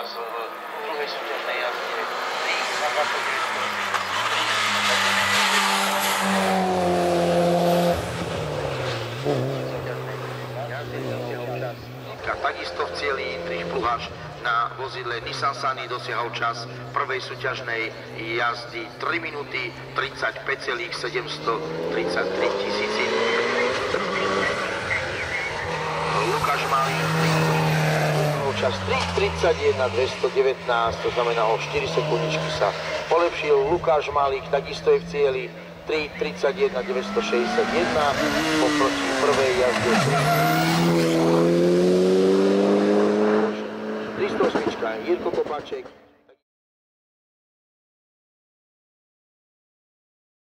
čas v druhej súťažnej jazde 3 za 29 Takisto v cieli Trich Pluhaš na vozidle Nissan Sunny dosiahol čas prvej súťažnej jazdy 3 minúty 35,733 tisíci. Lukáš Malý čas 3.31 219, to znamená o 4 sekundičky sa polepšil. Lukáš Malík takisto je v cieli 3.31 961 oproti prvej jazde 308 Jirko Kopáček